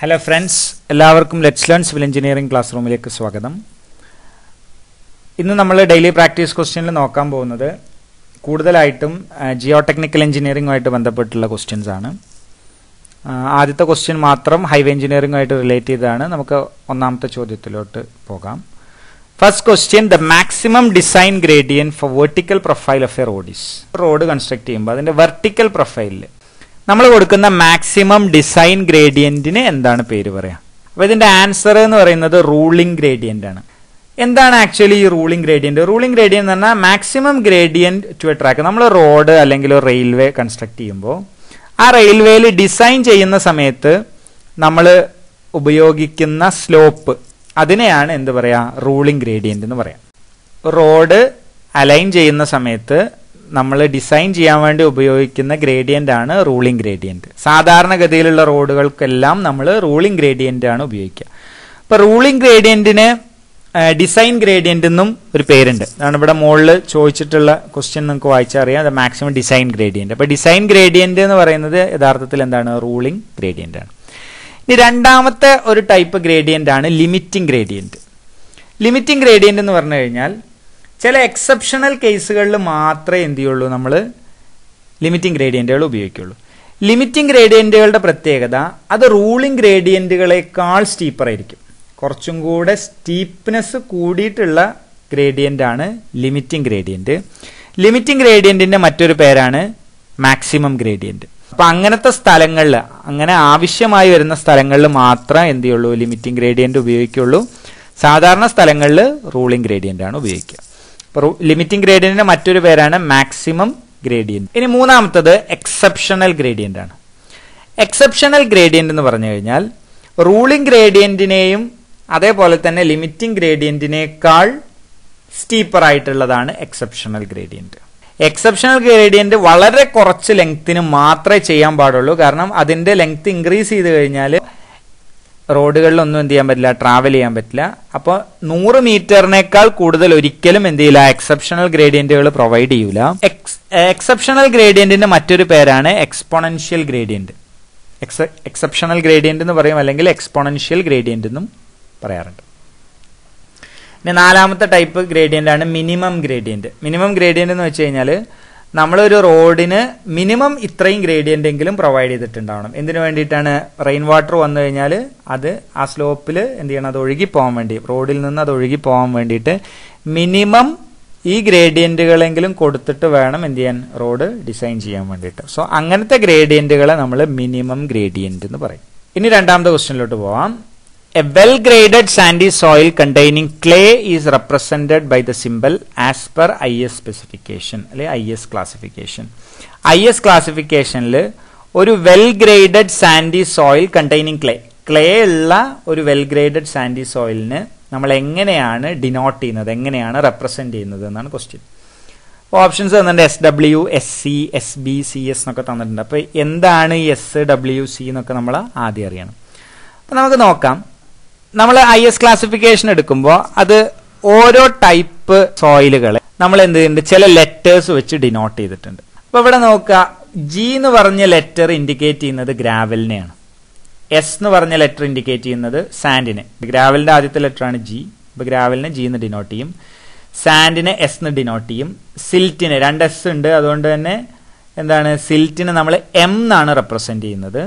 Hello friends എല്ലാവർക്കും let's learn civil engineering class റൂമിലേക്ക് സ്വാഗതം. ഇന്ന് നമ്മൾ ഡെയിലി പ്രാക്ടീസ് ക്വസ്റ്റ്യനിൽ നോക്കാൻ പോകുന്നത് കൂടുതലായിട്ടും ജിയോ ടെക്നിക്കൽ എഞ്ചിനീയറിംഗുമായിട്ട് ബന്ധപ്പെട്ടുള്ള ക്വസ്റ്റ്യൻസ് ആണ്. ആദ്യത്തെ ക്വസ്റ്റ്യൻ മാത്രം ഹൈവേ എഞ്ചിനീയറിംഗുമായിട്ട് റിലേറ്റ് ചെയ്താണ് നമുക്ക് ഒന്നാമത്തെ ചോദ്യത്തിലോട്ട് പോകാം. First question the maximum design gradient for vertical profile of a roadies road construct ചെയ്യുമ്പോൾ അതിന്റെ വെർട്ടിക്കൽ പ്രൊഫൈലിൽ നമ്മൾ കൊടുക്കുന്ന മാക്സിമം ഡിസൈൻ ഗ്രേഡിയന്റിന് എന്താണ് പേര് പറയാം? അപ്പോൾ ഇതിന്റെ ആൻസർ എന്ന് പറയുന്നത് റൂളിംഗ് ഗ്രേഡിയന്റ് ആണ്. എന്താണ് ആക്ച്വലി ഈ റൂളിംഗ് ഗ്രേഡിയന്റ് റൂളിംഗ് ഗ്രേഡിയന്റ് എന്ന് പറഞ്ഞാൽ maximum gradient to a track നമ്മൾ റോഡ് അല്ലെങ്കിൽ റെയിൽവേ കൺസ്ട്രക്ട് ചെയ്യുമ്പോൾ ആ റെയിൽവേയിൽ ഡിസൈൻ ചെയ്യുന്ന സമയത്ത് നമ്മൾ ഉപയോഗിക്കുന്ന സ്ലോപ്പ് അതിനെയാണ് എന്ത് പറയുക റൂളിംഗ് ഗ്രേഡിയന്റ് എന്ന് പറയാം. റോഡ് അലൈൻ ചെയ്യുന്ന സമയത്ത് നമ്മൾ ഡിസൈൻ ചെയ്യാൻ വേണ്ടി ഉപയോഗിക്കുന്ന ഗ്രേഡിയന്റ് ആണ് റൂളിംഗ് ഗ്രേഡിയന്റ് സാധാരണഗതിയിലുള്ള റോഡുകൾക്കെല്ലാം നമ്മൾ റൂളിംഗ് ഗ്രേഡിയന്റ് ആണ് ഉപയോഗിക്കുക. അപ്പോൾ റൂളിംഗ് ഗ്രേഡിയന്റിന് ഡിസൈൻ ഗ്രേഡിയന്റ് എന്നും ഒരു പേരുണ്ട്. അതാണ് ഇവിടെ മുകളിൽ ചോദിച്ചിട്ടുള്ള ക്വസ്റ്റ്യൻ നിങ്ങൾക്ക് വായിച്ചറിയാം. അത് മാക്സിമം ഡിസൈൻ ഗ്രേഡിയന്റ് അപ്പോൾ ഡിസൈൻ ഗ്രേഡിയന്റ് എന്ന് പറയുന്നത് യഥാർത്ഥത്തിൽ എന്താണ്? റൂളിംഗ് ഗ്രേഡിയന്റ് ആണ്. ഇനി രണ്ടാമത്തെ ഒരു ടൈപ്പ് ഗ്രേഡിയന്റ് ആണ് ലിമിറ്റിംഗ് ഗ്രേഡിയന്റ് ലിമിറ്റിംഗ് ഗ്രേഡിയന്റ് എന്ന് പറഞ്ഞു കഴിഞ്ഞാൽ ചില എക്സെപ്ഷണൽ കേസുകളിൽ മാത്രമേ എന്ത് ചെയ്യുള്ളൂ നമ്മൾ ലിമിറ്റിംഗ് ഗ്രേഡിയന്റുകൾ ഉപയോഗിക്കുള്ളൂ. ലിമിറ്റിംഗ് ഗ്രേഡിയന്റുകളുടെ പ്രത്യേകത അത് റൂളിംഗ് ഗ്രേഡിയന്റുകളെക്കാൾ സ്റ്റീപ്പർ ആയിരിക്കും. കുറച്ചും കൂടെ സ്റ്റീപ്നെസ് കൂടിയിട്ടുള്ള ഗ്രേഡിയന്റ് ആണ് ലിമിറ്റിംഗ് ഗ്രേഡിയന്റ് ലിമിറ്റിംഗ് ഗ്രേഡിയന്റിന്റെ മറ്റൊരു പേരാണ് മാക്സിമം ഗ്രേഡിയന്റ് അപ്പം അങ്ങനത്തെ സ്ഥലങ്ങളിൽ അങ്ങനെ ആവശ്യമായി വരുന്ന സ്ഥലങ്ങളിൽ മാത്രം എന്ത് ചെയ്യുള്ളൂ? ലിമിറ്റിംഗ് ഗ്രേഡിയന്റ് ഉപയോഗിക്കുള്ളൂ. സാധാരണ സ്ഥലങ്ങളിൽ റൂളിംഗ് ഗ്രേഡിയന്റ് ആണ് ഉപയോഗിക്കുക. ലിമിറ്റിംഗ് ഗ്രേഡിയന്റിന് മറ്റൊരു പേരാണ് മാക്സിമം ഗ്രേഡിയന്റ് ഇനി മൂന്നാമത്തത് എക്സെപ്ഷണൽ ഗ്രേഡിയന്റ് ആണ്. എക്സെപ്ഷണൽ ഗ്രേഡിയന്റ് എന്ന് പറഞ്ഞു കഴിഞ്ഞാൽ റൂളിംഗ് ഗ്രേഡിയന്റിനെയും അതേപോലെ തന്നെ ലിമിറ്റിംഗ് ഗ്രേഡിയന്റിനേക്കാൾ സ്റ്റീപ്പർ ആയിട്ടുള്ളതാണ് എക്സെപ്ഷണൽ ഗ്രേഡിയന്റ് എക്സെപ്ഷണൽ ഗ്രേഡിയന്റ് വളരെ കുറച്ച് ലെങ്ത്തിന് മാത്രമേ ചെയ്യാൻ പാടുള്ളൂ. കാരണം അതിന്റെ ലെങ്ത് ഇൻക്രീസ് ചെയ്ത് കഴിഞ്ഞാൽ റോഡുകളിലൊന്നും എന്ത് ചെയ്യാൻ പറ്റില്ല ട്രാവൽ ചെയ്യാൻ പറ്റില്ല. അപ്പോൾ നൂറ് മീറ്ററിനേക്കാൾ കൂടുതൽ ഒരിക്കലും എന്ത് ചെയ്യില്ല എക്സെപ്ഷണൽ ഗ്രേഡിയന്റുകൾ പ്രൊവൈഡ് ചെയ്യൂല. എക്സെപ്ഷണൽ ഗ്രേഡിയന്റിന്റെ മറ്റൊരു പേരാണ് എക്സ്പോണൻഷ്യൽ ഗ്രേഡിയന്റ് എക്സെപ്ഷണൽ ഗ്രേഡിയന്റ് എന്ന് പറയും അല്ലെങ്കിൽ എക്സ്പോണൻഷ്യൽ ഗ്രേഡിയന്റ് എന്നും പറയാറുണ്ട്. പിന്നെ നാലാമത്തെ ടൈപ്പ് ഗ്രേഡിയന്റ് ആണ് മിനിമം ഗ്രേഡിയന്റ് മിനിമം ഗ്രേഡിയന്റ് എന്ന് വെച്ച് കഴിഞ്ഞാൽ നമ്മളൊരു റോഡിന് മിനിമം ഇത്രയും ഗ്രേഡിയന്റ് എങ്കിലും പ്രൊവൈഡ് ചെയ്തിട്ടുണ്ടാവണം. എന്തിനു വേണ്ടിയിട്ടാണ് റെയിൻ വാട്ടർ വന്നു കഴിഞ്ഞാൽ അത് ആ സ്ലോപ്പിൽ എന്ത് ചെയ്യണം? അത് ഒഴുകി പോകാൻ വേണ്ടി റോഡിൽ നിന്ന് അത് ഒഴുകി പോകാൻ വേണ്ടിയിട്ട് മിനിമം ഈ ഗ്രേഡിയന്റുകളെങ്കിലും കൊടുത്തിട്ട് വേണം എന്ത് ചെയ്യാൻ? റോഡ് ഡിസൈൻ ചെയ്യാൻ വേണ്ടിയിട്ട്. സോ അങ്ങനത്തെ ഗ്രേഡിയന്റുകളെ നമ്മൾ മിനിമം ഗ്രേഡിയന്റ് എന്ന് പറയും. ഇനി രണ്ടാമത്തെ ക്വസ്റ്റ്യനിലോട്ട് പോവാം. A well graded sandy soil containing clay is represented by the symbol as per I S specification അല്ലെ I S classification I S ക്ലാസിഫിക്കേഷനിൽ ഒരു well graded sandy soil containing clay clay ഉള്ള ഒരു വെൽ ഗ്രേഡഡ് സാൻഡി സോയിലിന് നമ്മൾ എങ്ങനെയാണ് denote ചെയ്യുന്നത് എങ്ങനെയാണ് represent ചെയ്യുന്നത് എന്നാണ് ക്വസ്റ്റ്യൻ ഓപ്ഷൻസ് തന്നിട്ടുണ്ട് S W S C S B C S എന്നൊക്കെ തന്നിട്ടുണ്ട്. അപ്പോൾ എന്താണ് എസ് ഡബ്ല്യു സി എന്നൊക്കെ നമ്മൾ ആദ്യം അറിയണം. അപ്പൊ നമുക്ക് നോക്കാം. നമ്മൾ ഐ എസ് ക്ലാസിഫിക്കേഷൻ എടുക്കുമ്പോൾ അത് ഓരോ ടൈപ്പ് സോയിലുകളെ നമ്മൾ എന്ത് ചെയ്യുന്നുണ്ട്? ചില ലെറ്റേഴ്സ് വെച്ച് ഡിനോട്ട് ചെയ്തിട്ടുണ്ട്. അപ്പൊ ഇവിടെ നോക്കുക. ജി എന്ന് പറഞ്ഞ ലെറ്റർ ഇൻഡിക്കേറ്റ് ചെയ്യുന്നത് ഗ്രാവലിനെയാണ് എസ് എന്ന് പറഞ്ഞ ലെറ്റർ ഇൻഡിക്കേറ്റ് ചെയ്യുന്നത് സാൻഡിനെ ഗ്രാവലിന്റെ ആദ്യത്തെ ലെറ്ററാണ് ജി അപ്പൊ ഗ്രാവലിനെ ജി എന്ന് ഡിനോട്ട് ചെയ്യും. സാൻഡിനെ എസ് എന്ന് ഡിനോട്ട് ചെയ്യും. സിൽറ്റിനെ രണ്ട് എസ് ഉണ്ട്. അതുകൊണ്ട് തന്നെ എന്താണ്? സിൽറ്റിനെ നമ്മൾ എം എന്നാണ് റെപ്രസെന്റ് ചെയ്യുന്നത്.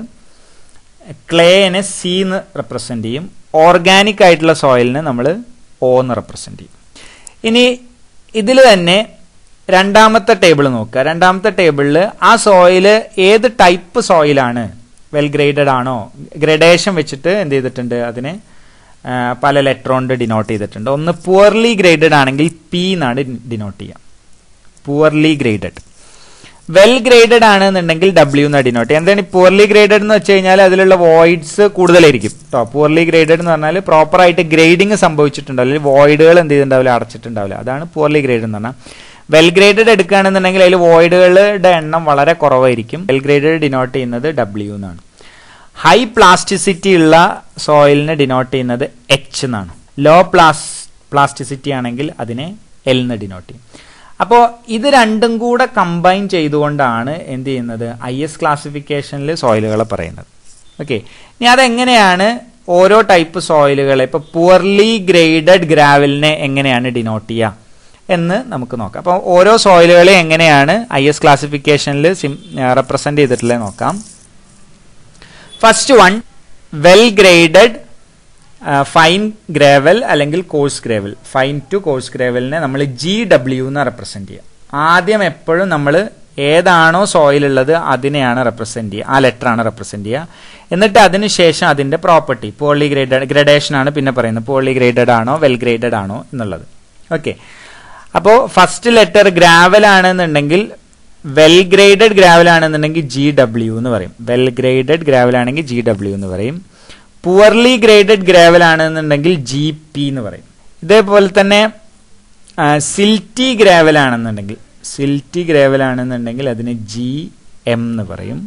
ക്ലേനെ സി എന്ന് റെപ്രസെന്റ് ചെയ്യും. ഓർഗാനിക് ആയിട്ടുള്ള സോയിലിനെ നമ്മൾ ഒ എന്ന് റെപ്രസെന്റ് ചെയ്യും. ഇനി ഇതിൽ തന്നെ രണ്ടാമത്തെ ടേബിൾ നോക്കുക. രണ്ടാമത്തെ ടേബിളിൽ ആ സോയിൽ ഏത് ടൈപ്പ് സോയിലാണ് വെൽ ഗ്രേഡഡ് ആണോ? ഗ്രഡേഷൻ വെച്ചിട്ട് എന്ത് ചെയ്തിട്ടുണ്ട് അതിനെ പല ലെറ്റർ കൊണ്ട് ഡിനോട്ട് ചെയ്തിട്ടുണ്ട്. ഒന്ന് പുവർലി ഗ്രേഡഡ് ആണെങ്കിൽ പി എന്നാണ് ഡിനോട്ട് ചെയ്യുക പുവർലി ഗ്രേഡഡ് വെൽ ഗ്രേഡഡ് ആണെന്നുണ്ടെങ്കിൽ ഡബ്ല്യു എന്ന് ചെയ്യാം എന്താണ് പൂർലി ഗ്രേഡഡ് എന്ന് വെച്ച് കഴിഞ്ഞാൽ അതിലുള്ള വോയിഡ്സ് കൂടുതലായിരിക്കും. കേട്ടോ പൂർലി ഗ്രേഡഡ് എന്ന് പറഞ്ഞാൽ പ്രോപ്പർ ആയിട്ട് ഗ്രേഡിങ് സംഭവിച്ചിട്ടുണ്ടാവില്ല. അല്ലെങ്കിൽ വോയിഡുകൾ എന്ത് ചെയ്തിട്ടുണ്ടാവില്ല അടച്ചിട്ടുണ്ടാവില്ല. അതാണ് പൂർലി ഗ്രേഡ് എന്ന് പറഞ്ഞാൽ. വെൽ ഗ്രേഡഡ് എടുക്കുകയാണെന്നുണ്ടെങ്കിൽ അതിൽ വോയിഡുകളുടെ എണ്ണം വളരെ കുറവായിരിക്കും. വെൽ ഗ്രേഡഡ് ഡിനോട്ട് ചെയ്യുന്നത് ഡബ്ല്യു എന്നാണ് ഹൈ പ്ലാസ്റ്റിസിറ്റി ഉള്ള സോയിലിനെ ഡിനോട്ട് ചെയ്യുന്നത് എച്ച് എന്നാണ് ലോ പ്ലാസ് പ്ലാസ്റ്റിസിറ്റി ആണെങ്കിൽ അതിനെ എൽ എന്ന് ഡിനോട്ട് ചെയ്യും. അപ്പോൾ ഇത് രണ്ടും കൂടെ കമ്പൈൻ ചെയ്തുകൊണ്ടാണ് എന്ത് ചെയ്യുന്നത്? ഐ എസ് ക്ലാസിഫിക്കേഷനിൽ സോയിലുകളെ പറയുന്നത്. ഓക്കെ ഇനി അതെങ്ങനെയാണ് ഓരോ ടൈപ്പ് സോയിലുകളെ ഇപ്പോൾ പുവർലി ഗ്രേഡഡ് ഗ്രാവലിനെ എങ്ങനെയാണ് ഡിനോട്ട് ചെയ്യുക എന്ന് നമുക്ക് നോക്കാം. അപ്പോൾ ഓരോ സോയിലുകളെ എങ്ങനെയാണ് ഐ എസ് ക്ലാസിഫിക്കേഷനിൽ റെപ്രസെന്റ് ചെയ്തിട്ടുള്ളത് നോക്കാം. First one well graded fine gravel അല്ലെങ്കിൽ coarse gravel fine to coarse ഗ്രേവലിനെ നമ്മൾ ജി ഡബ്ല്യു എന്ന് റെപ്രസെന്റ് ചെയ്യുക ആദ്യം എപ്പോഴും നമ്മൾ ഏതാണോ സോയിൽ ഉള്ളത് അതിനെയാണ് റെപ്രസെന്റ് ചെയ്യുക ആ ലെറ്ററാണ് റെപ്രസെന്റ് ചെയ്യുക എന്നിട്ട് അതിനുശേഷം അതിന്റെ പ്രോപ്പർട്ടി പോളി ഗ്രേഡഡ് ഗ്രഡേഷൻ ആണ് പിന്നെ പറയുന്നത്. പോളി ഗ്രേഡഡ് ആണോ വെൽ ഗ്രേഡഡ് ആണോ എന്നുള്ളത്. ഓക്കെ അപ്പോൾ ഫസ്റ്റ് ലെറ്റർ ഗ്രാവൽ ആണെന്നുണ്ടെങ്കിൽ വെൽ ഗ്രേഡഡ് ഗ്രാവൽ ആണെന്നുണ്ടെങ്കിൽ ജി ഡബ്ല്യു എന്ന് പറയും. വെൽ ഗ്രേഡഡ് ഗ്രാവൽ ആണെങ്കിൽ ജി ഡബ്ല്യു എന്ന് പറയും. പുവർലി ഗ്രേഡഡ് ഗ്രാവൽ ആണെന്നുണ്ടെങ്കിൽ ജി പി എന്ന് പറയും. ഇതേപോലെ തന്നെ സിൽറ്റി ഗ്രേവൽ ആണെന്നുണ്ടെങ്കിൽ സിൽറ്റി ഗ്രേവൽ ആണെന്നുണ്ടെങ്കിൽ അതിന് ജി എം എന്ന് പറയും.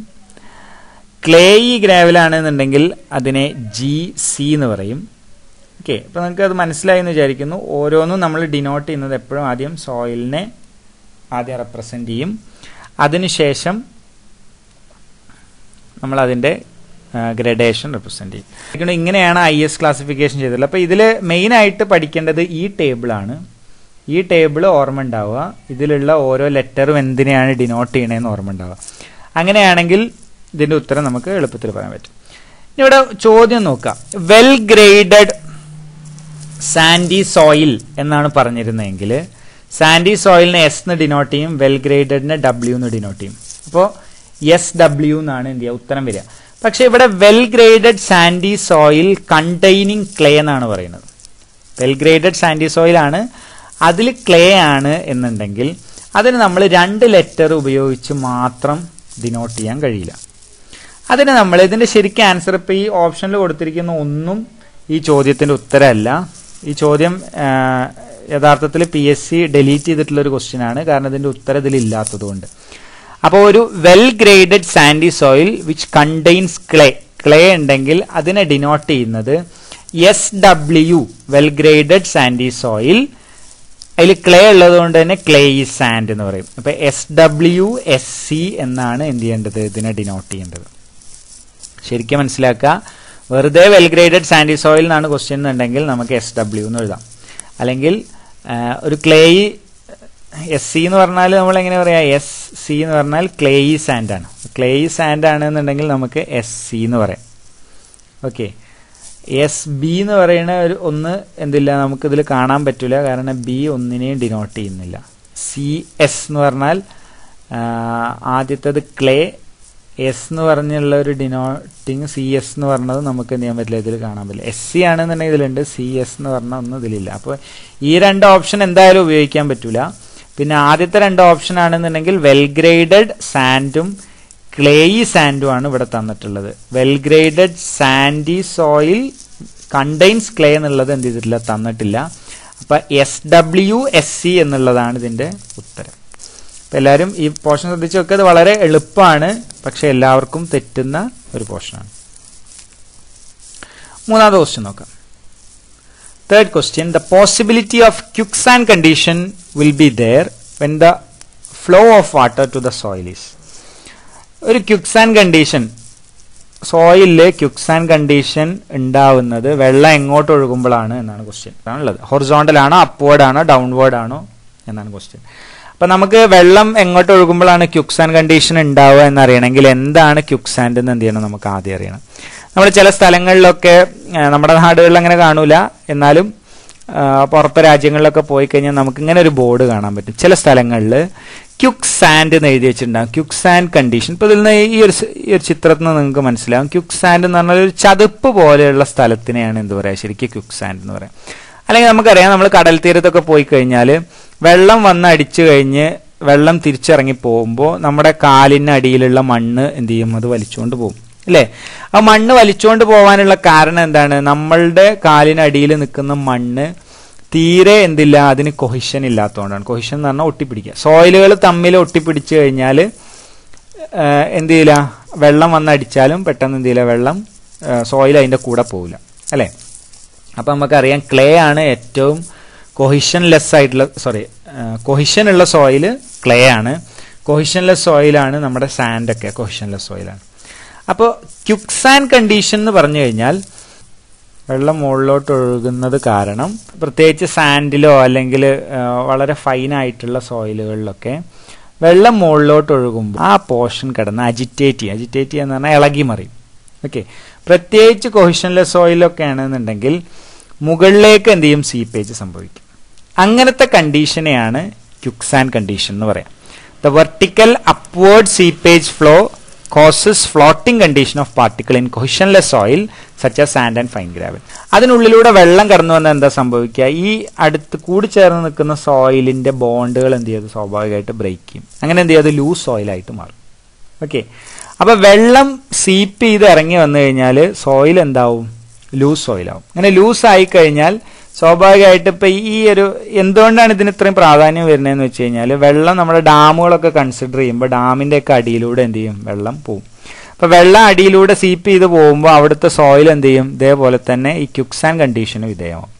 ക്ലേയി ഗ്രേവൽ ആണെന്നുണ്ടെങ്കിൽ അതിനെ ജി സി എന്ന് പറയും. ഓക്കെ അപ്പൊ നിങ്ങൾക്ക് അത് മനസ്സിലായി എന്ന് വിചാരിക്കുന്നു. ഓരോന്നും നമ്മൾ ഡിനോട്ട് ചെയ്യുന്നത് എപ്പോഴും ആദ്യം സോയിലിനെ ആദ്യം റെപ്രസെന്റ് ചെയ്യും. അതിനുശേഷം നമ്മൾ അതിന്റെ ഗ്രഡേഷൻ റെപ്രസെന്റ് ചെയ്യും ഇങ്ങനെയാണ് ഐ എസ് ക്ലാസിഫിക്കേഷൻ ചെയ്തിട്ടുള്ളത്. അപ്പോൾ ഇതിൽ മെയിൻ ആയിട്ട് പഠിക്കേണ്ടത് ഈ ടേബിളാണ് ഈ ടേബിൾ ഓർമ്മ ഉണ്ടാവുക. ഇതിലുള്ള ഓരോ ലെറ്ററും എന്തിനെയാണ് ഡിനോട്ട് ചെയ്യണതെന്ന് ഓർമ്മ ഉണ്ടാവുക. അങ്ങനെയാണെങ്കിൽ ഇതിന്റെ ഉത്തരം നമുക്ക് എളുപ്പത്തിൽ പറയാൻ പറ്റും. ഇവിടെ ചോദ്യം നോക്കാം. വെൽ ഗ്രേഡഡ് സാൻഡി സോയിൽ എന്നാണ് പറഞ്ഞിരുന്നതെങ്കിൽ സാൻഡി സോയിലിനെ എസ് എന്ന് ഡിനോട്ട് ചെയ്യും വെൽ ഗ്രേഡഡിനെ ഡബ്ല്യു എന്ന് ഡിനോട്ട് ചെയ്യും. അപ്പോൾ എസ് ഡബ്ല്യു എന്നാണ് എന്ത് ചെയ്യുക? ഉത്തരം വരിക. പക്ഷെ ഇവിടെ well graded sandy soil containing clay എന്നാണ് പറയുന്നത്. വെൽ ഗ്രേഡഡ് സാൻഡി സോയിൽ ആണ്. അതിൽ ക്ലേ ആണ് എന്നുണ്ടെങ്കിൽ അതിന് നമ്മൾ രണ്ട് ലെറ്റർ ഉപയോഗിച്ച് മാത്രം ഡിനോട്ട് ചെയ്യാൻ കഴിയില്ല. അതിന് നമ്മൾ ഇതിന്റെ ശരിക്കും ആൻസർ ഇപ്പോൾ ഈ ഓപ്ഷനിൽ കൊടുത്തിരിക്കുന്ന ഒന്നും ഈ ചോദ്യത്തിന്റെ ഉത്തരമല്ല. ഈ ചോദ്യം യഥാർത്ഥത്തിൽ പി എസ് സി ഡിലീറ്റ് ചെയ്തിട്ടുള്ള ഒരു ക്വസ്റ്റ്യൻ ആണ്. കാരണം ഇതിന്റെ ഉത്തരം ഇതിൽ ഇല്ലാത്തതുകൊണ്ട് അപ്പോൾ ഒരു well graded sandy soil which contains clay clay ഉണ്ടെങ്കിൽ അതിനെ ഡിനോട്ട് ചെയ്യുന്നത് S W well graded sandy soil അതിൽ ക്ലേ ഉള്ളത് കൊണ്ട് തന്നെ ക്ലേ ഈ സാൻഡ് എന്ന് പറയും. അപ്പൊ എസ് ഡബ്ല്യു എസ് സി എന്നാണ് എന്ത് ചെയ്യേണ്ടത്? ഇതിനെ ഡിനോട്ട് ചെയ്യേണ്ടത്. ശരിക്കും മനസ്സിലാക്കുക. വെറുതെ വെൽ ഗ്രേഡഡ് സാൻഡി സോയിൽ എന്നാണ് ക്വസ്റ്റ്യൻ എന്നുണ്ടെങ്കിൽ നമുക്ക് എസ് ഡബ്ല്യു എന്ന് എഴുതാം. അല്ലെങ്കിൽ ഒരു ക്ലേയി എസ് സി എന്ന് പറഞ്ഞാൽ നമ്മൾ എങ്ങനെ പറയാ? എസ് സി എന്ന് പറഞ്ഞാൽ ക്ലേയി സാൻഡ് ആണ്. ക്ലേയി സാൻഡ് ആണ് എന്നുണ്ടെങ്കിൽ നമുക്ക് എസ് സി എന്ന് പറയാം. ഓക്കെ എസ് ബി എന്ന് പറയുന്ന ഒരു ഒന്ന് എന്തില്ല നമുക്കിതിൽ കാണാൻ പറ്റില്ല കാരണം ബി ഒന്നിനെയും ഡിനോട്ട് ചെയ്യുന്നില്ല. സി എസ് എന്ന് പറഞ്ഞാൽ ആദ്യത്തേത് ക്ലേ എസ് എന്ന് പറഞ്ഞുള്ള ഒരു ഡിനോട്ടിങ് സി എസ് എന്ന് പറഞ്ഞത് നമുക്ക് എന്ത് ചെയ്യാൻ പറ്റില്ല ഇതിൽ കാണാൻ പറ്റില്ല. എസ് സി ആണെന്നുണ്ടെങ്കിൽ ഇതിലുണ്ട് സി എസ് എന്ന് പറഞ്ഞ ഒന്നും ഇതിലില്ല. അപ്പോൾ ഈ രണ്ട് ഓപ്ഷൻ എന്തായാലും ഉപയോഗിക്കാൻ പറ്റൂല. പിന്നെ ആദ്യത്തെ രണ്ട് ഓപ്ഷൻ ആണെന്നുണ്ടെങ്കിൽ വെൽ ഗ്രേഡഡ് സാൻഡും ക്ലേയി സാൻഡും ആണ് ഇവിടെ തന്നിട്ടുള്ളത്. Well graded sandy soil contains clay എന്നുള്ളത് എന്ത് ചെയ്തിട്ടില്ല തന്നിട്ടില്ല. അപ്പൊ എസ് ഡബ്ല്യു എസ് സി എന്നുള്ളതാണ് ഇതിന്റെ ഉത്തരം. അപ്പൊ എല്ലാവരും ഈ പോർഷൻ ശ്രദ്ധിച്ചു നോക്കുക അത് വളരെ എളുപ്പമാണ് പക്ഷെ എല്ലാവർക്കും തെറ്റുന്ന ഒരു പോർഷനാണ് മൂന്നാമത്തെ ക്വസ്റ്റ്യൻ നോക്കാം. Third question, the possibility of quicksand condition will be there when the flow of water to the soil is. ഒരു ക്യുക്സാൻ കണ്ടീഷൻ സോയിലിൽ ക്യുക്സാൻ കണ്ടീഷൻ ഉണ്ടാവുന്നത് വെള്ളം എങ്ങോട്ട് ഒഴുകുമ്പോഴാണ് എന്നാണ് ക്വസ്റ്റ്യൻ ആണുള്ളത് ഹൊറിസോണ്ടൽ ആണോ അപ്വേർഡ് ആണോ ഡൗൺവേർഡ് ആണോ എന്നാണ് ക്വസ്റ്റ്യൻ അപ്പൊ നമുക്ക് വെള്ളം എങ്ങോട്ട് ഒഴുകുമ്പോഴാണ് ക്യുക്സാൻ കണ്ടീഷൻ ഉണ്ടാവുക എന്നറിയണമെങ്കിൽ എന്താണ് ക്യുക്സാൻഡ് എന്ന് എന്ത് ചെയ്യണം? നമുക്ക് ആദ്യം അറിയണം. നമ്മൾ ചില സ്ഥലങ്ങളിലൊക്കെ നമ്മുടെ നാടുകളിൽ അങ്ങനെ കാണൂല. എന്നാലും പുറത്തെ രാജ്യങ്ങളിലൊക്കെ പോയി കഴിഞ്ഞാൽ നമുക്ക് ഇങ്ങനെ ഒരു ബോർഡ് കാണാൻ പറ്റും. ചില സ്ഥലങ്ങളിൽ ക്യുക്ക് സാൻഡ് എന്ന് എഴുതി വെച്ചിട്ടുണ്ടാകും ക്യുക്ക് സാൻഡ് കണ്ടീഷൻ. ഇപ്പൊ ഇതിൽ നിന്ന് ഈ ഒരു ഈ ഒരു ചിത്രത്തിൽ നിന്ന് നിങ്ങൾക്ക് മനസ്സിലാവും. ക്യുക്ക് സാൻഡ് എന്ന് പറഞ്ഞാൽ ഒരു ചതുപ്പ് പോലെയുള്ള സ്ഥലത്തിനെയാണ് എന്ത് പറയാ ശരിക്കും ക്യുക്ക് സാൻഡ് എന്ന് പറയാം. അല്ലെങ്കിൽ നമുക്കറിയാം നമ്മൾ കടൽ തീരത്തൊക്കെ പോയി കഴിഞ്ഞാൽ വെള്ളം വന്ന് അടിച്ചു കഴിഞ്ഞ് വെള്ളം തിരിച്ചിറങ്ങി പോകുമ്പോൾ നമ്മുടെ കാലിന് അടിയിലുള്ള മണ്ണ് എന്ത് ചെയ്യും? അത് വലിച്ചുകൊണ്ട് പോകും. അല്ലേ? ആ മണ്ണ് വലിച്ചുകൊണ്ട് പോകാനുള്ള കാരണം എന്താണ്? നമ്മളുടെ കാലിനടിയിൽ നിൽക്കുന്ന മണ്ണ് തീരെ എന്തില്ല അതിന് കൊഹിഷൻ ഇല്ലാത്തതുകൊണ്ടാണ്. കൊഹിഷൻ എന്ന് പറഞ്ഞാൽ ഒട്ടിപ്പിടിക്കുക. സോയിലുകൾ തമ്മിൽ ഒട്ടിപ്പിടിച്ചു കഴിഞ്ഞാൽ എന്ത് ചെയ്യില്ല? വെള്ളം വന്നടിച്ചാലും പെട്ടെന്ന് എന്ത് ചെയ്യില്ല? വെള്ളം സോയിൽ അതിന്റെ കൂടെ പോവില്ല. അല്ലേ? അപ്പം നമുക്കറിയാം ക്ലേ ആണ് ഏറ്റവും കൊഹിഷൻ ലെസ് ആയിട്ടുള്ള സോറി കൊഹിഷൻ ഉള്ള സോയിൽ ക്ലേ ആണ്. കൊഹിഷൻ ലെസ് സോയിലാണ് നമ്മുടെ സാൻഡൊക്കെ കൊഹിഷൻ ലെസ് സോയിലാണ് അപ്പോൾ ക്യുക്സാൻ കണ്ടീഷൻ എന്ന് പറഞ്ഞു കഴിഞ്ഞാൽ വെള്ളം മുകളിലോട്ട് ഒഴുകുന്നത് കാരണം പ്രത്യേകിച്ച് സാൻഡിലോ അല്ലെങ്കിൽ വളരെ ഫൈനായിട്ടുള്ള സോയിലുകളിലൊക്കെ വെള്ളം മുകളിലോട്ട് ഒഴുകുമ്പോൾ ആ പോർഷൻ കിടന്ന് അജിറ്റേറ്റ് ചെയ്യും അജിറ്റേറ്റ് ചെയ്യുക എന്ന് പറഞ്ഞാൽ ഇളകി മറിയും. ഓക്കെ പ്രത്യേകിച്ച് കൊഹിഷൻലെസ് സോയിലൊക്കെ ആണെന്നുണ്ടെങ്കിൽ മുകളിലേക്ക് എന്ത് ചെയ്യും? സീപ്പേജ് സംഭവിക്കും. അങ്ങനത്തെ കണ്ടീഷനെയാണ് ക്യുക്സാൻ കണ്ടീഷൻ എന്ന് പറയാം. The vertical upward seepage flow causes floating condition of particle in cohesionless soil such as sand and fine gravel അതിനുള്ളിലൂടെ വെള്ളം കടന്നു വന്നാൽ എന്താ സംഭവിക്കുക? ഈ അടുത്ത് കൂടി ചേർന്ന് നിൽക്കുന്ന സോയിലിന്റെ ബോണ്ടുകൾ എന്ത് ചെയ്ത് സ്വാഭാവികമായിട്ട് ബ്രേക്ക് ചെയ്യും. അങ്ങനെ എന്ത് ചെയ്യും? അത് ലൂസ് സോയിലായിട്ട് മാറും. ഓക്കെ അപ്പൊ വെള്ളം സീപ്പ് ചെയ്ത് ഇറങ്ങി വന്നു കഴിഞ്ഞാൽ സോയിൽ എന്താവും? ലൂസ് സോയിലാവും അങ്ങനെ ലൂസ് ആയി കഴിഞ്ഞാൽ സ്വാഭാവികമായിട്ട് ഇപ്പൊ ഈ ഒരു എന്തുകൊണ്ടാണ് ഇതിന് ഇത്രയും പ്രാധാന്യം വരുന്നതെന്ന് വെച്ച് കഴിഞ്ഞാൽ വെള്ളം നമ്മുടെ ഡാമുകളൊക്കെ കൺസിഡർ ചെയ്യുമ്പോൾ ഡാമിന്റെ ഒക്കെ അടിയിലൂടെ എന്ത് ചെയ്യും? വെള്ളം പോവും. അപ്പോൾ വെള്ളം അടിയിലൂടെ സീപ്പ് ചെയ്ത് പോകുമ്പോൾ അവിടുത്തെ സോയിൽ എന്ത് ചെയ്യും? ഇതേപോലെ തന്നെ ഈ ക്യുക്സാൻ കണ്ടീഷന് വിധേയമാവും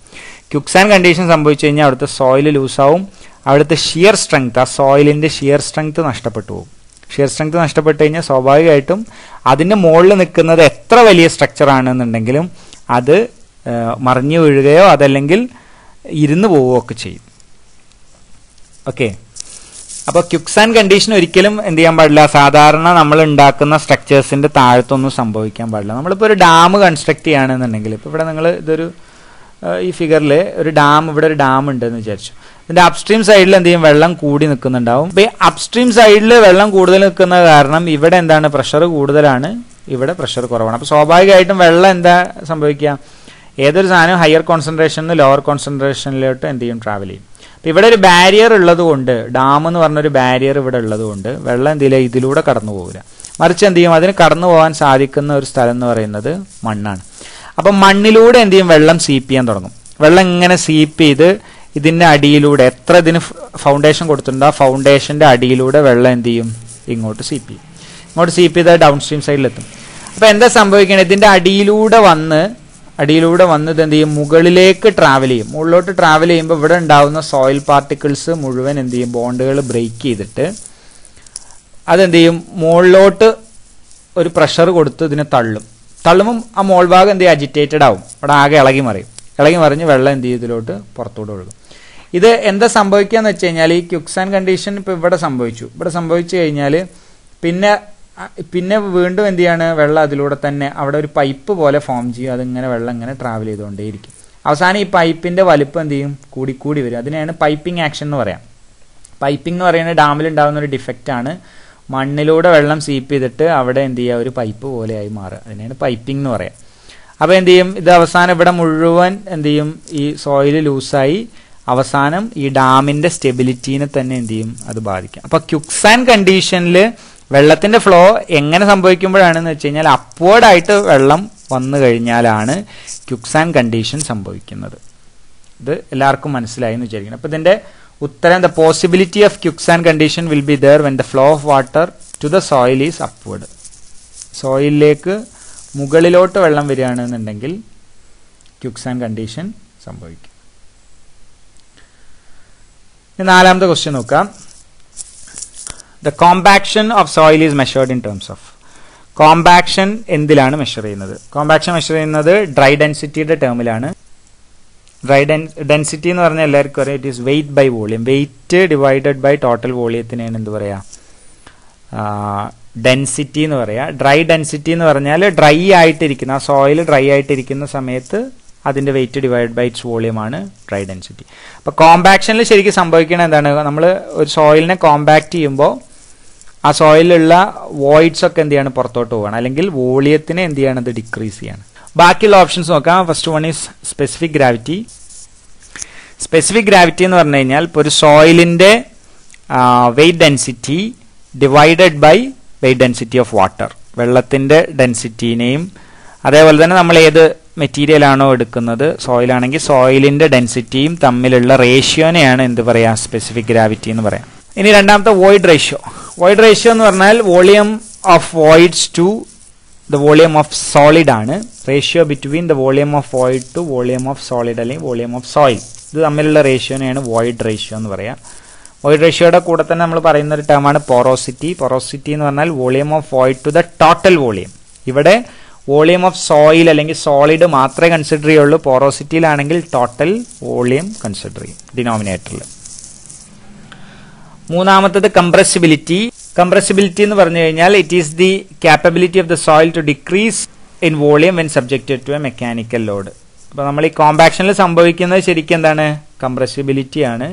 ക്യുക്സാൻ കണ്ടീഷൻ സംഭവിച്ചു കഴിഞ്ഞാൽ അവിടുത്തെ സോയിൽ ലൂസാവും അവിടുത്തെ ഷിയർ സ്ട്രെങ്ത് ആ സോയിലിന്റെ ഷിയർ സ്ട്രെങ്ത് നഷ്ടപ്പെട്ടു പോകും. ഷിയർ സ്ട്രെങ്ത് നഷ്ടപ്പെട്ടു കഴിഞ്ഞാൽ സ്വാഭാവികമായിട്ടും അതിന്റെ മുകളിൽ നിൽക്കുന്നത് എത്ര വലിയ സ്ട്രക്ചർ ആണെന്നുണ്ടെങ്കിലും അത് മറിഞ്ഞു വീഴുകയോ അതല്ലെങ്കിൽ ഇരുന്ന് പോവുകയോ ഒക്കെ ചെയ്യും. ഓക്കെ. അപ്പൊ ആൻഡ് കണ്ടീഷൻ ഒരിക്കലും എന്ത് ചെയ്യാൻ പാടില്ല. സാധാരണ നമ്മൾ ഉണ്ടാക്കുന്ന സ്ട്രക്ചേഴ്സിന്റെ താഴത്തൊന്നും സംഭവിക്കാൻ പാടില്ല. നമ്മളിപ്പോൾ ഒരു ഡാം കൺസ്ട്രക്ട് ചെയ്യുകയാണെന്നുണ്ടെങ്കിൽ ഇപ്പൊ ഇവിടെ നിങ്ങൾ ഇതൊരു ഈ ഫിഗറിൽ ഒരു ഡാം ഇവിടെ ഒരു ഡാം ഉണ്ടെന്ന് വിചാരിച്ചു. ഇതിന്റെ അപ്സ്ട്രീം സൈഡിൽ എന്ത് ചെയ്യും? വെള്ളം കൂടി നിൽക്കുന്നുണ്ടാവും. അപ്പോൾ ഈ അപ്സ്ട്രീം സൈഡിൽ വെള്ളം കൂടുതൽ നിൽക്കുന്ന കാരണം ഇവിടെ എന്താണ്? പ്രഷർ കൂടുതലാണ്. ഇവിടെ പ്രഷർ കുറവാണ്. അപ്പോൾ സ്വാഭാവികമായിട്ടും വെള്ളം എന്താ സംഭവിക്കുക? ഏതൊരു സാധനം ഹയർ കോൺസെൻട്രേഷൻ ലോവർ കോൺസെൻട്രേഷനിലോട്ട് എന്ത് ചെയ്യും? ട്രാവൽ ചെയ്യും. അപ്പോൾ ഇവിടെ ഒരു ബാരിയർ ഉള്ളതുകൊണ്ട് ഡാം എന്ന് പറഞ്ഞൊരു ബാരിയർ ഇവിടെ ഉള്ളതുകൊണ്ട് വെള്ളം എന്ത് ചെയ്യില്ല ഇതിലൂടെ കടന്നു പോകില്ല മറിച്ച് എന്ത് ചെയ്യും? അതിന് കടന്നു പോകാൻ സാധിക്കുന്ന ഒരു സ്ഥലം എന്ന് പറയുന്നത് മണ്ണാണ്. അപ്പം മണ്ണിലൂടെ എന്ത് ചെയ്യും? വെള്ളം സീപ്പ് ചെയ്യാൻ തുടങ്ങും. വെള്ളം ഇങ്ങനെ സീപ്പ് ചെയ്ത് ഇതിന്റെ അടിയിലൂടെ എത്ര ഇതിന് ഫൗണ്ടേഷൻ കൊടുത്തിട്ടുണ്ടോ? ആ ഫൗണ്ടേഷന്റെ അടിയിലൂടെ വെള്ളം എന്ത് ചെയ്യും? ഇങ്ങോട്ട് സീപ്പ് ചെയ്യും. ഇങ്ങോട്ട് സീപ്പ് ചെയ്താൽ ഡൗൺ സ്ട്രീം സൈഡിലെത്തും അപ്പോൾ എന്താ സംഭവിക്കണേ? ഇതിന്റെ അടിയിലൂടെ വന്ന് അടിയിലൂടെ വന്നത് എന്ത് ചെയ്യും? മുകളിലേക്ക് ട്രാവൽ ചെയ്യും. മുകളിലോട്ട് ട്രാവൽ ചെയ്യുമ്പോൾ ഇവിടെ ഉണ്ടാവുന്ന സോയിൽ പാർട്ടിക്കിൾസ് മുഴുവൻ എന്ത് ചെയ്യും? ബോണ്ടുകൾ ബ്രേക്ക് ചെയ്തിട്ട് അതെന്ത് ചെയ്യും? മുകളിലോട്ട് ഒരു പ്രഷർ കൊടുത്ത് ഇതിനെ തള്ളും. തള്ളുമ്പം ആ മോൾ ഭാഗം എന്ത് ചെയ്യും? അജിറ്റേറ്റഡ് ആവും. അവിടെ ആകെ ഇളകി മറിയും. ഇളകി മറിഞ്ഞ് വെള്ളം എന്ത് ചെയ്യും? ഇതിലോട്ട് പുറത്തോട്ട് ഒഴുകും. ഇത് എന്താ സംഭവിക്കുക എന്ന് വെച്ച് കഴിഞ്ഞാൽ ഈ ക്യുക്സാൻ കണ്ടീഷൻ ഇപ്പൊ ഇവിടെ സംഭവിച്ചു. ഇവിടെ സംഭവിച്ചു കഴിഞ്ഞാൽ പിന്നെ പിന്നെ വീണ്ടും എന്ത് ചെയ്യാണ്? വെള്ളം അതിലൂടെ തന്നെ അവിടെ ഒരു പൈപ്പ് പോലെ ഫോം ചെയ്യും. അതിങ്ങനെ വെള്ളം ഇങ്ങനെ ട്രാവൽ ചെയ്തുകൊണ്ടേയിരിക്കും. അവസാനം ഈ പൈപ്പിന്റെ വലിപ്പം എന്ത് ചെയ്യും? കൂടിക്കൂടി വരും. അതിനെയാണ് പൈപ്പിംഗ് ആക്ഷൻ എന്ന് പറയാം. പൈപ്പിംഗ് എന്ന് പറയുന്നത് ഡാമിൽ ഉണ്ടാകുന്ന ഒരു ഡിഫക്റ്റ് ആണ്. മണ്ണിലൂടെ വെള്ളം സീപ്പ് ചെയ്തിട്ട് അവിടെ എന്ത് ചെയ്യുക? ഒരു പൈപ്പ് പോലെയായി മാറുക. അതിനെയാണ് പൈപ്പിംഗ് എന്ന് പറയാം. അപ്പോൾ എന്ത് ചെയ്യും? ഇത് അവസാനം ഇവിടെ മുഴുവൻ എന്ത് ചെയ്യും? ഈ സോയിൽ ലൂസായി അവസാനം ഈ ഡാമിന്റെ സ്റ്റെബിലിറ്റീനെ തന്നെ എന്ത് ചെയ്യും? അത് ബാധിക്കും. അപ്പോൾ ക്യുക്സാൻ കണ്ടീഷനിൽ വെള്ളത്തിന്റെ ഫ്ലോ എങ്ങനെ സംഭവിക്കുമ്പോഴാണെന്ന് വെച്ച് കഴിഞ്ഞാൽ അപ്പോഴായിട്ട് വെള്ളം വന്നു കഴിഞ്ഞാലാണ് ക്യുക്സാൻ കണ്ടീഷൻ സംഭവിക്കുന്നത്. ഇത് എല്ലാവർക്കും മനസ്സിലായി എന്ന് വിചാരിക്കുന്നു. അപ്പൊ ഇതിന്റെ ഉത്തരം the possibility of quicksand condition will be there when the flow of water to the soil is upward സോയിലിലേക്ക് മുകളിലോട്ട് വെള്ളം വരികയാണെന്നുണ്ടെങ്കിൽ ക്യുക്സാൻ കണ്ടീഷൻ സംഭവിക്കും. നാലാമത്തെ ക്വസ്റ്റ്യൻ നോക്കാം. The compaction of soil is measured in terms of compaction എന്തിലാണ് measure ചെയ്യുന്നത്? Compaction measure ചെയ്യുന്നത് dry ഡെൻസിറ്റിയുടെ ടേമിലാണ് ഡ്രൈ ഡെൻസിറ്റി എന്ന് പറഞ്ഞാൽ എല്ലാവർക്കും അറിയാം it is weight by volume weight divided by total വോളിയത്തിനാണ് എന്ത് പറയുക ഡെൻസിറ്റി എന്ന് പറയുക ഡ്രൈ ഡെൻസിറ്റി എന്ന് പറഞ്ഞാൽ ഡ്രൈ ആയിട്ടിരിക്കുന്ന ആ സോയിൽ ഡ്രൈ ആയിട്ടിരിക്കുന്ന സമയത്ത് അതിന്റെ വെയിറ്റ് ഡിവൈഡ് ബൈ ഇറ്റ്സ് വോളിയമാണ് ഡ്രൈ ഡെൻസിറ്റി അപ്പോൾ കോമ്പാക്ഷനിൽ ശരിക്കും സംഭവിക്കുന്നത് എന്താണ്? നമ്മൾ ഒരു സോയിലിനെ കോമ്പാക്ട് ചെയ്യുമ്പോൾ ആ സോയിലുള്ള വോയിഡ്സ് ഒക്കെ എന്ത് ചെയ്യാണ്? പുറത്തോട്ട് പോവാണ്. അല്ലെങ്കിൽ വോളിയത്തിനെ എന്ത് ചെയ്യാണ്? അത് ഡിക്രീസ് ചെയ്യാണ്. ബാക്കിയുള്ള ഓപ്ഷൻസ് നോക്കാം. First one is specific gravity specific gravity എന്ന് പറഞ്ഞു കഴിഞ്ഞാൽ ഇപ്പോൾ ഒരു സോയിലിന്റെ weight density divided by weight density of water വെള്ളത്തിന്റെ ഡെൻസിറ്റിനെയും അതേപോലെ തന്നെ നമ്മൾ ഏത് മെറ്റീരിയൽ ആണോ എടുക്കുന്നത്? സോയിലാണെങ്കിൽ സോയിലിന്റെ ഡെൻസിറ്റിയും തമ്മിലുള്ള റേഷ്യോനെയാണ് എന്ത് പറയാ? സ്പെസിഫിക് ഗ്രാവിറ്റി എന്ന് പറയാം. ഇനി രണ്ടാമത്തെ വോയിഡ് റേഷ്യോ വോയിഡ് റേഷ്യോ എന്ന് പറഞ്ഞാൽ volume of voids to the volume of solid ആണ്. Ratio between the volume of void to volume of solid അല്ലെങ്കിൽ വോളിയം ഓഫ് സോയിൽ ഇത് തമ്മിലുള്ള റേഷ്യോനെയാണ് വോയിഡ് റേഷ്യോ എന്ന് പറയുക വോയിഡ് റേഷ്യോയുടെ കൂടെ തന്നെ നമ്മൾ പറയുന്ന ഒരു ടേമാണ് പോറോസിറ്റി പോറോസിറ്റി എന്ന് പറഞ്ഞാൽ volume of void to the total volume ഇവിടെ വോളിയം ഓഫ് സോയിൽ അല്ലെങ്കിൽ സോളിഡ് മാത്രമേ കൺസിഡർ ചെയ്യുള്ളൂ. പോറോസിറ്റിയിലാണെങ്കിൽ ടോട്ടൽ വോളിയം കൺസിഡർ ചെയ്യും. ഡിനോമിനേറ്ററിൽ മൂന്നാമത്തത് കംപ്രസിബിലിറ്റി കംപ്രസിബിലിറ്റി എന്ന് പറഞ്ഞു കഴിഞ്ഞാൽ it is the capability of the soil to decrease in volume when subjected to a mechanical load അപ്പോൾ നമ്മൾ ഈ കോമ്പാക്ഷനിൽ സംഭവിക്കുന്നത് ശരിക്കും എന്താണ്? കംപ്രസിബിലിറ്റി ആണ്.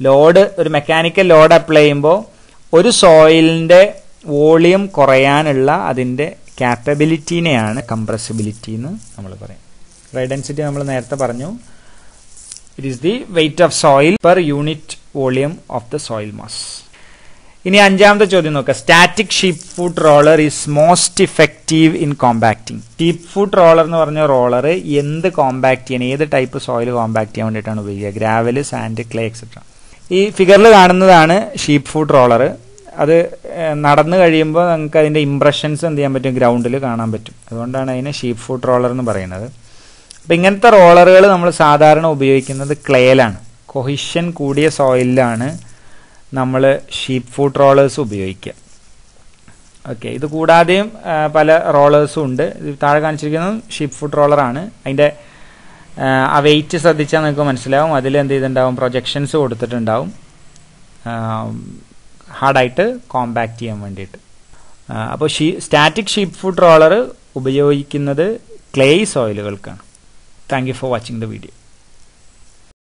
ലോഡ് ഒരു മെക്കാനിക്കൽ ലോഡ് അപ്ലൈ ചെയ്യുമ്പോൾ ഒരു സോയിലിന്റെ വോളിയം കുറയാനുള്ള അതിന്റെ കാപ്പബിലിറ്റീനെയാണ് കംപ്രസിബിലിറ്റി എന്ന് നമ്മൾ പറയും. ഡ്രൈ ഡെൻസിറ്റി നമ്മൾ നേരത്തെ പറഞ്ഞു. It is the weight of soil per unit volume of the soil mass. ഇനി അഞ്ചാമത്തെ ചോദ്യം നോക്കുക static sheep foot roller is most effective in compacting sheep foot roller എന്ന് പറഞ്ഞ റോളർ എന്ത് കോമ്പാക്ട് ചെയ്യാൻ ഏത് ടൈപ്പ് സോയിൽ കോമ്പാക്ട് ചെയ്യാൻ വേണ്ടിയിട്ടാണ് ഉപയോഗിക്കുക? ഗ്രാവൽ സാൻഡ് ക്ലേ എക്സെട്ര ഈ ഫിഗറിൽ കാണുന്നതാണ് ഷീപ്പ് ഫുഡ് റോളർ. അത് നടന്നു കഴിയുമ്പോൾ നമുക്ക് അതിന്റെ ഇംപ്രഷൻസ് എന്ത് ചെയ്യാൻ പറ്റും? ഗ്രൗണ്ടിൽ കാണാൻ പറ്റും. അതുകൊണ്ടാണ് അതിനെ ഷീപ്പ് ഫുഡ് റോളർ എന്ന് പറയുന്നത്. അപ്പം ഇങ്ങനത്തെ റോളറുകൾ നമ്മൾ സാധാരണ ഉപയോഗിക്കുന്നത് ക്ലേയിലാണ് കൊഹിഷൻ കൂടിയ സോയിലാണ് നമ്മൾ ഷീപ്പ് ഫുഡ് റോളേഴ്സ് ഉപയോഗിക്കുക. ഓക്കെ ഇത് കൂടാതെയും പല റോളേഴ്സും ഉണ്ട്. താഴെ കാണിച്ചിരിക്കുന്നത് ഷീപ്പ് ഫുഡ് റോളറാണ് അതിന്റെ ആ വെയിറ്റ് ശ്രദ്ധിച്ചാൽ നിങ്ങൾക്ക് മനസ്സിലാവും. അതിൽ എന്ത് ചെയ്തിട്ടുണ്ടാവും? പ്രൊജക്ഷൻസ് കൊടുത്തിട്ടുണ്ടാവും. ഹാർഡായിട്ട് കോമ്പാക്റ്റ് ചെയ്യാൻ വേണ്ടിയിട്ട്. അപ്പോൾ ഷീ സ്റ്റാറ്റിക് ഷീപ്പ് ഫുഡ് റോളർ ഉപയോഗിക്കുന്നത് clay സോയിലുകൾക്കാണ് thank you for watching the video